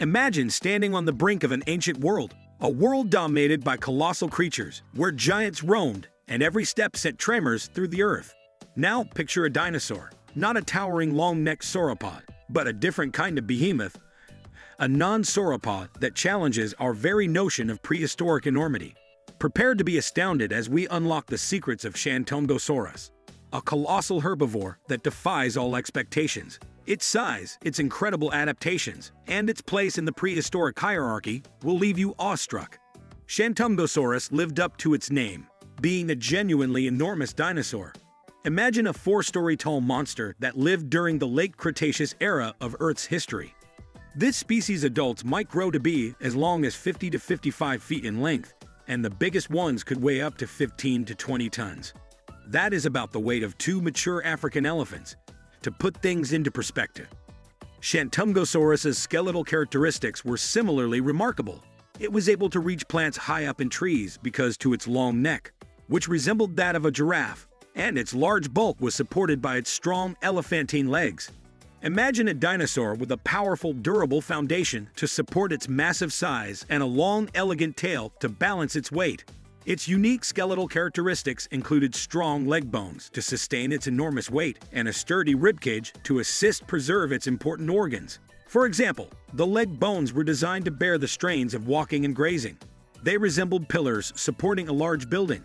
Imagine standing on the brink of an ancient world, a world dominated by colossal creatures, where giants roamed and every step sent tremors through the earth. Now picture a dinosaur, not a towering long-necked sauropod, but a different kind of behemoth, a non-sauropod that challenges our very notion of prehistoric enormity. Prepare to be astounded as we unlock the secrets of Shantungosaurus, a colossal herbivore that defies all expectations. Its size, its incredible adaptations, and its place in the prehistoric hierarchy will leave you awestruck. Shantungosaurus lived up to its name, being a genuinely enormous dinosaur. Imagine a four-story tall monster that lived during the late Cretaceous era of Earth's history. This species' adults might grow to be as long as 50 to 55 feet in length, and the biggest ones could weigh up to 15 to 20 tons. That is about the weight of two mature African elephants, to put things into perspective. Shantungosaurus's skeletal characteristics were similarly remarkable. It was able to reach plants high up in trees because to its long neck, which resembled that of a giraffe, and its large bulk was supported by its strong elephantine legs. Imagine a dinosaur with a powerful, durable foundation to support its massive size and a long, elegant tail to balance its weight. Its unique skeletal characteristics included strong leg bones to sustain its enormous weight and a sturdy ribcage to assist preserve its important organs. For example, the leg bones were designed to bear the strains of walking and grazing. They resembled pillars supporting a large building.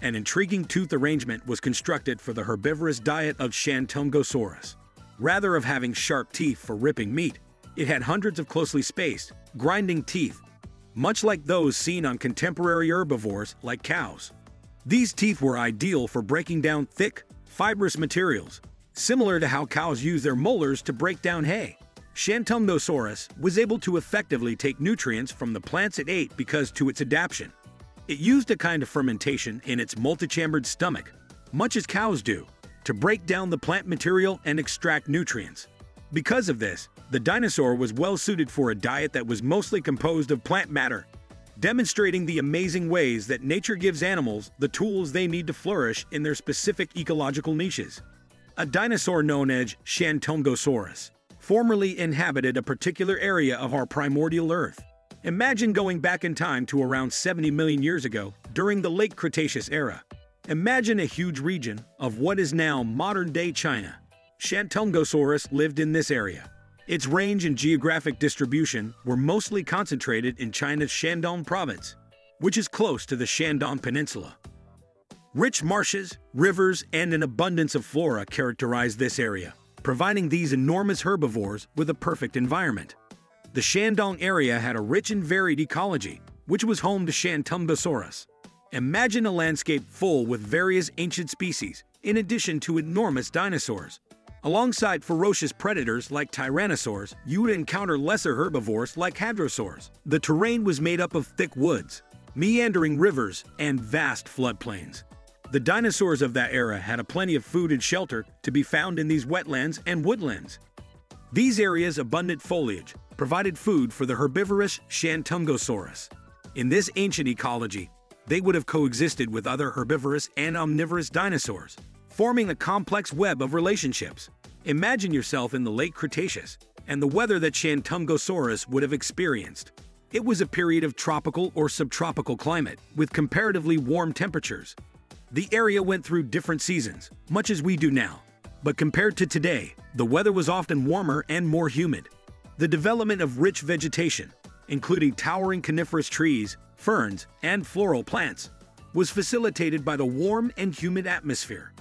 An intriguing tooth arrangement was constructed for the herbivorous diet of Shantungosaurus. Rather of having sharp teeth for ripping meat, it had hundreds of closely spaced, grinding teeth, much like those seen on contemporary herbivores like cows. These teeth were ideal for breaking down thick, fibrous materials, similar to how cows use their molars to break down hay. Shantungosaurus was able to effectively take nutrients from the plants it ate because to its adaptation. It used a kind of fermentation in its multichambered stomach, much as cows do, to break down the plant material and extract nutrients. Because of this, the dinosaur was well suited for a diet that was mostly composed of plant matter, demonstrating the amazing ways that nature gives animals the tools they need to flourish in their specific ecological niches. A dinosaur known as Shantungosaurus formerly inhabited a particular area of our primordial Earth. Imagine going back in time to around 70 million years ago, during the late Cretaceous era. Imagine a huge region of what is now modern-day China. Shantungosaurus lived in this area. Its range and geographic distribution were mostly concentrated in China's Shandong province, which is close to the Shandong Peninsula. Rich marshes, rivers, and an abundance of flora characterize this area, providing these enormous herbivores with a perfect environment. The Shandong area had a rich and varied ecology, which was home to Shantungosaurus. Imagine a landscape full with various ancient species, in addition to enormous dinosaurs. Alongside ferocious predators like tyrannosaurs, you would encounter lesser herbivores like hadrosaurs. The terrain was made up of thick woods, meandering rivers, and vast floodplains. The dinosaurs of that era had a plenty of food and shelter to be found in these wetlands and woodlands. These areas' abundant foliage provided food for the herbivorous Shantungosaurus. In this ancient ecology, they would have coexisted with other herbivorous and omnivorous dinosaurs, forming a complex web of relationships. Imagine yourself in the late Cretaceous and the weather that Shantungosaurus would have experienced. It was a period of tropical or subtropical climate with comparatively warm temperatures. The area went through different seasons, much as we do now. But compared to today, the weather was often warmer and more humid. The development of rich vegetation, including towering coniferous trees, ferns, and floral plants, was facilitated by the warm and humid atmosphere.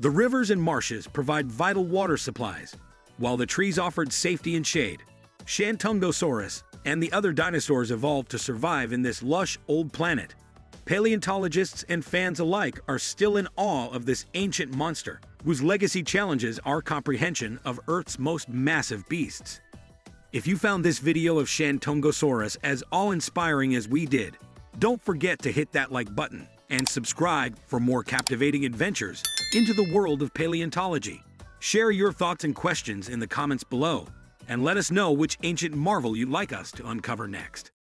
The rivers and marshes provide vital water supplies, while the trees offered safety and shade. Shantungosaurus and the other dinosaurs evolved to survive in this lush old planet. Paleontologists and fans alike are still in awe of this ancient monster, whose legacy challenges our comprehension of Earth's most massive beasts. If you found this video of Shantungosaurus as awe-inspiring as we did, don't forget to hit that like button and subscribe for more captivating adventures into the world of paleontology. Share your thoughts and questions in the comments below, and let us know which ancient marvel you'd like us to uncover next.